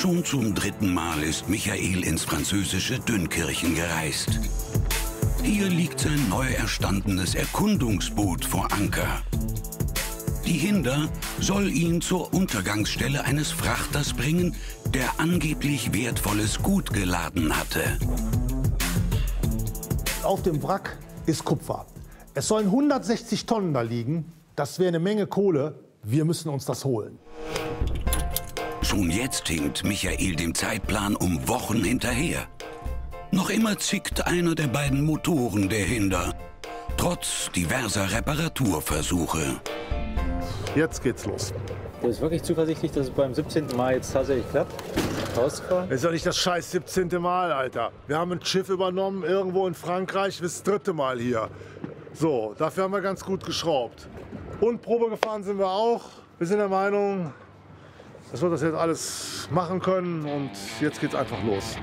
Schon zum dritten Mal ist Michael ins französische Dünnkirchen gereist. Hier liegt sein neu erstandenes Erkundungsboot vor Anker. Die Hinder soll ihn zur Untergangsstelle eines Frachters bringen, der angeblich wertvolles Gut geladen hatte. Auf dem Wrack ist Kupfer. Es sollen 160 Tonnen da liegen. Das wäre eine Menge Kohle. Wir müssen uns das holen. Schon jetzt hinkt Michael dem Zeitplan um Wochen hinterher. Noch immer zickt einer der beiden Motoren der Hinder, trotz diverser Reparaturversuche. Jetzt geht's los. Du bist wirklich zuversichtlich, dass es beim 17. Mal jetzt tatsächlich klappt, rauszufahren? Ist ja nicht das scheiß 17. Mal, Alter. Wir haben ein Schiff übernommen, irgendwo in Frankreich, das dritte Mal hier. So, dafür haben wir ganz gut geschraubt. Und Probe gefahren sind wir auch. Wir sind der Meinung, dass wir das jetzt alles machen können und jetzt geht's einfach los.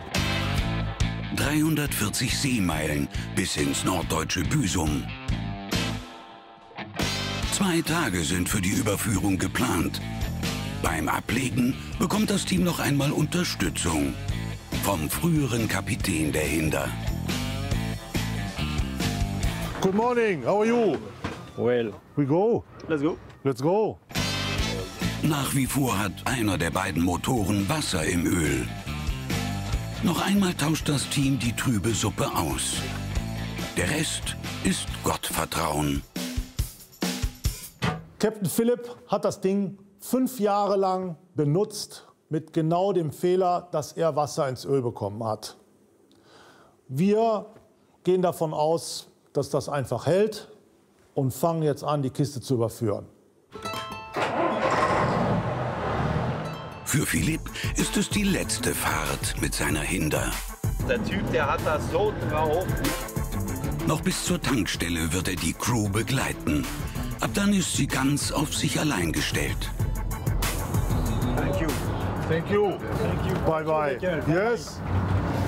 340 Seemeilen bis ins norddeutsche Büsum. Zwei Tage sind für die Überführung geplant. Beim Ablegen bekommt das Team noch einmal Unterstützung vom früheren Kapitän der Hinder. Good morning, how are you? Well, We go? let's go. Let's go. Nach wie vor hat einer der beiden Motoren Wasser im Öl. Noch einmal tauscht das Team die trübe Suppe aus. Der Rest ist Gottvertrauen. Captain Philipp hat das Ding fünf Jahre lang benutzt mit genau dem Fehler, dass er Wasser ins Öl bekommen hat. Wir gehen davon aus, dass das einfach hält und fangen jetzt an, die Kiste zu überführen. Für Philipp ist es die letzte Fahrt mit seiner Hinder. Der Typ, der hat das so drauf. Noch bis zur Tankstelle wird er die Crew begleiten. Ab dann ist sie ganz auf sich allein gestellt. Thank you. Thank you. Bye bye. Yes.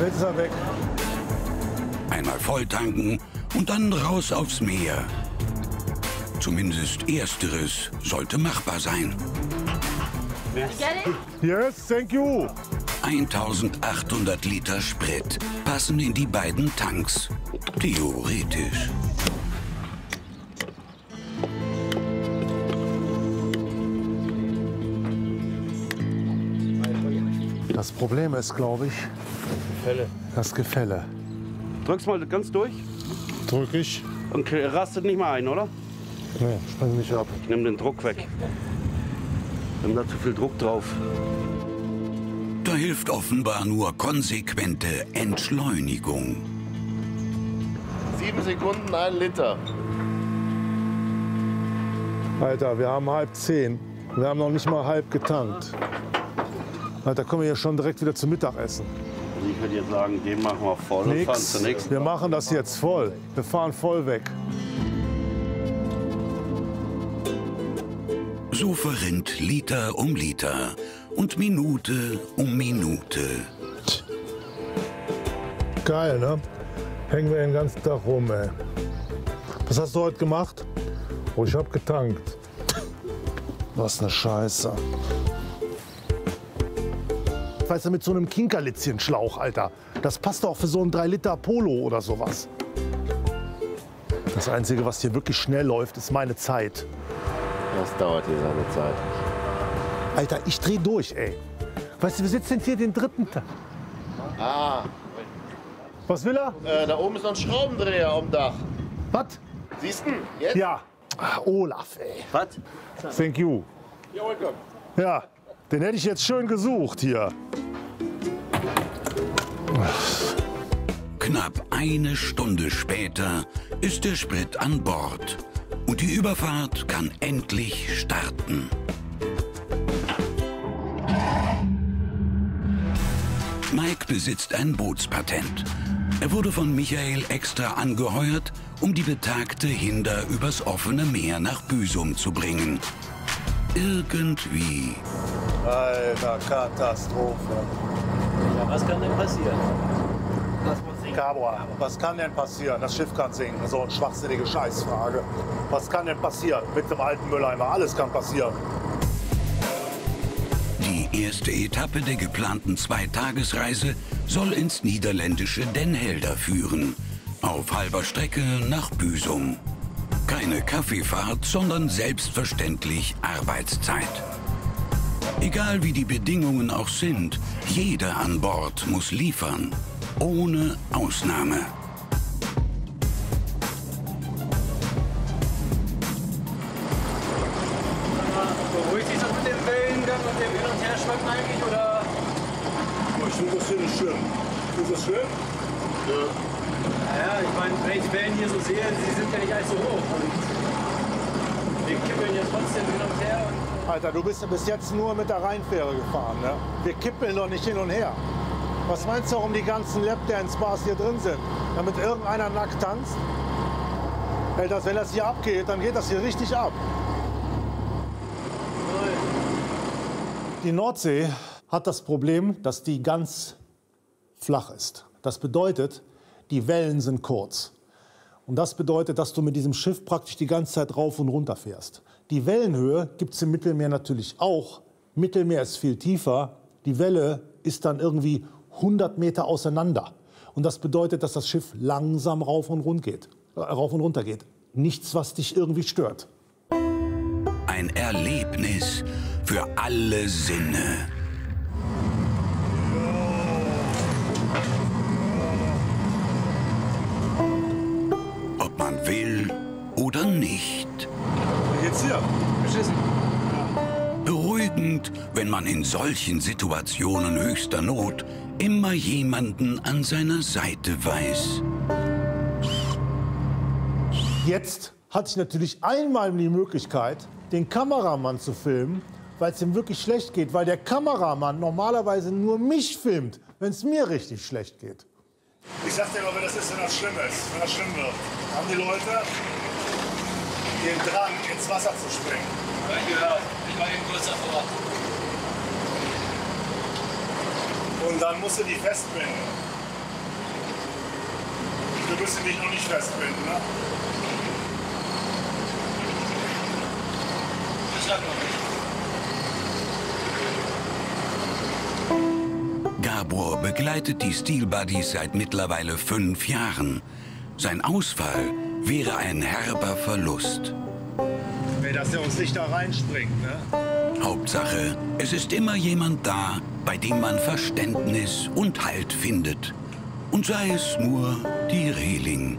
Jetzt ist er weg. Einmal volltanken und dann raus aufs Meer. Zumindest ersteres sollte machbar sein. Yes, thank you. 1800 Liter Sprit passen in die beiden Tanks. Theoretisch. Das Problem ist, glaube ich, Fälle. das Gefälle. Drück's mal ganz durch Drück ich. und rastet nicht mal ein, oder? Nee, spring nicht ab. Ich nehme den Druck weg. Wir haben da zu viel Druck drauf. Da hilft offenbar nur konsequente Entschleunigung. Sieben Sekunden, ein Liter. Alter, wir haben halb zehn. Wir haben noch nicht mal halb getankt. Alter, kommen wir hier schon direkt wieder zum Mittagessen. Also ich würde jetzt sagen, den machen wir voll und fahren Nix. zur nächsten. Wir machen das jetzt voll. Wir fahren voll weg. So verrinnt Liter um Liter und Minute um Minute. Geil, ne? Hängen wir den ganzen Tag rum, ey. Was hast du heute gemacht? Oh, ich hab getankt. Was eine Scheiße. Weißt du, mit so einem Kinkerlitzchen-Schlauch, Alter. Das passt doch für so einen 3 Liter Polo oder sowas. Das Einzige, was hier wirklich schnell läuft, ist meine Zeit. Das dauert hier seine Zeit. Alter, ich dreh durch, ey. Weißt du, wir sitzen hier den dritten Tag. Ah, Was will er? äh, da oben ist noch ein Schraubendreher am Dach. Was? Siehst du? Jetzt? Ja. Ah, Olaf, ey. Was? Thank you. Ja, den hätte ich jetzt schön gesucht hier. Knapp eine Stunde später ist der Sprit an Bord und die Überfahrt kann endlich starten. Mike besitzt ein Bootspatent. Er wurde von Michael extra angeheuert, um die betagte Hinder übers offene Meer nach Büsum zu bringen. Irgendwie Alter, Katastrophe. Ja, was kann denn passieren? Cabra, was kann denn passieren? Das Schiff kann sinken. So eine schwachsinnige Scheißfrage. Was kann denn passieren mit dem alten Mülleimer? Alles kann passieren. Die erste Etappe der geplanten Zweitagesreise soll ins niederländische Den Helder führen. Auf halber Strecke nach Büsum. Keine Kaffeefahrt, sondern selbstverständlich Arbeitszeit. Egal wie die Bedingungen auch sind, jeder an Bord muss liefern. Ohne Ausnahme. Beruhigt sich das mit dem Wellengang und dem Hin- und Herschwimmen eigentlich? Oder? Ich finde das hier nicht schlimm. Ist das schlimm? Ja, ich meine, wenn ich die Wellen hier so sehe, sie sind ja nicht allzu hoch. Und wir kippeln ja trotzdem hin und her. Und Alter, du bist ja bis jetzt nur mit der Rheinfähre gefahren, ne? Wir kippeln doch nicht hin und her. Was meinst du, warum die ganzen Lapdance-Bars hier drin sind? Damit irgendeiner nackt tanzt? Ey, das, wenn das hier abgeht, dann geht das hier richtig ab. Die Nordsee hat das Problem, dass die ganz flach ist. Das bedeutet, die Wellen sind kurz. Und das bedeutet, dass du mit diesem Schiff praktisch die ganze Zeit rauf und runter fährst. Die Wellenhöhe gibt es im Mittelmeer natürlich auch. Mittelmeer ist viel tiefer. Die Welle ist dann irgendwie 100 Meter auseinander. Und das bedeutet, dass das Schiff langsam rauf und, rund geht, äh, rauf und runter geht. Nichts, was dich irgendwie stört. Ein Erlebnis für alle Sinne. Ob man will oder nicht. Wie geht's hier? beschissen. Beruhigend, wenn man in solchen Situationen höchster Not immer jemanden an seiner Seite weiß. Jetzt hatte ich natürlich einmal die Möglichkeit, den Kameramann zu filmen, weil es ihm wirklich schlecht geht, weil der Kameramann normalerweise nur mich filmt, wenn es mir richtig schlecht geht. Ich sag dir mal, wenn das ist, wenn das schlimm ist, wenn das schlimm wird. Haben die Leute den Drang, ins Wasser zu springen. Ich war eben kurz davor. Und dann musst du die festbinden. Du müssen dich noch nicht festbinden, ne? Gabor begleitet die Steel Buddies seit mittlerweile fünf Jahren. Sein Ausfall wäre ein herber Verlust. Nee, dass der uns nicht da reinspringt, ne? Hauptsache, es ist immer jemand da, bei dem man Verständnis und Halt findet. Und sei es nur die Reling.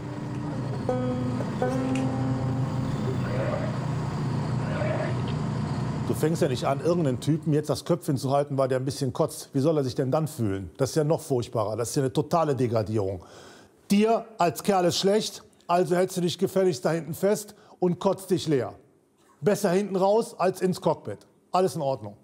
Du fängst ja nicht an, irgendeinen Typen jetzt das Köpfchen zu halten, weil der ein bisschen kotzt. Wie soll er sich denn dann fühlen? Das ist ja noch furchtbarer. Das ist ja eine totale Degradierung. Dir als Kerl ist schlecht, also hältst du dich gefälligst da hinten fest und kotzt dich leer. Besser hinten raus als ins Cockpit. Alles in Ordnung.